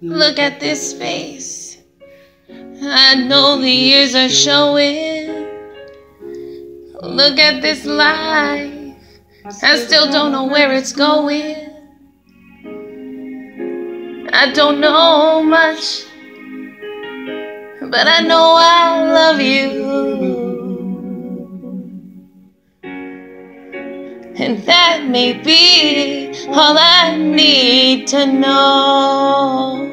Look at this face. I know the years are showing. Look at this life. I still don't know where it's going. I don't know much, but I know I love you. And that may be all I need to know.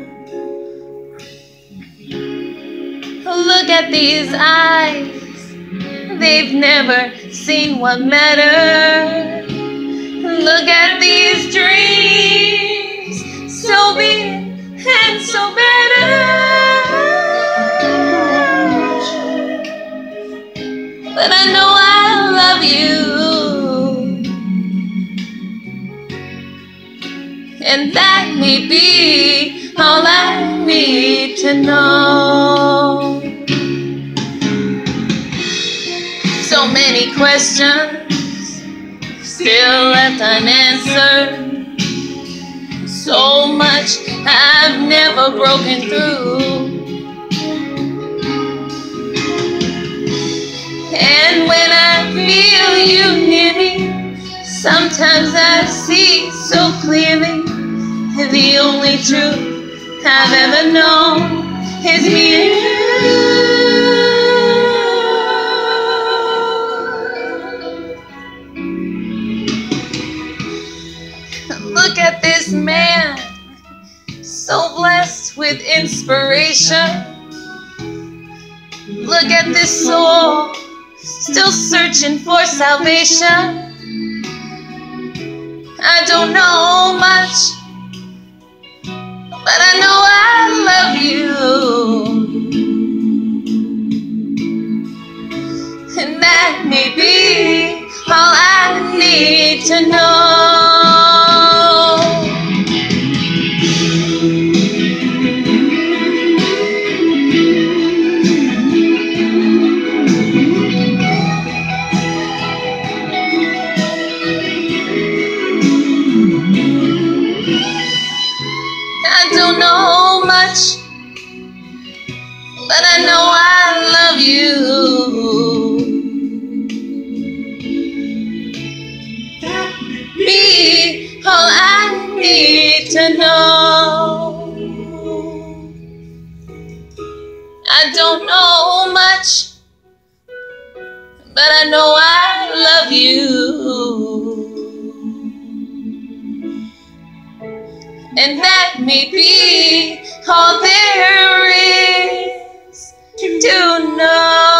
Look at these eyes, they've never seen what matters. Look at these dreams, so big and so better. But I know I love you. And that may be all I need to know. Many questions still left unanswered. So much I've never broken through. And when I feel you near me, sometimes I see so clearly the only truth I've ever known is me and Look at this man, so blessed with inspiration. Look at this soul, still searching for salvation. I don't know much, but I know I love you. And that may be all I need to know. But I know I love you. Be all I need to know. I don't know much, but I know I love you. And that may be all there is to know.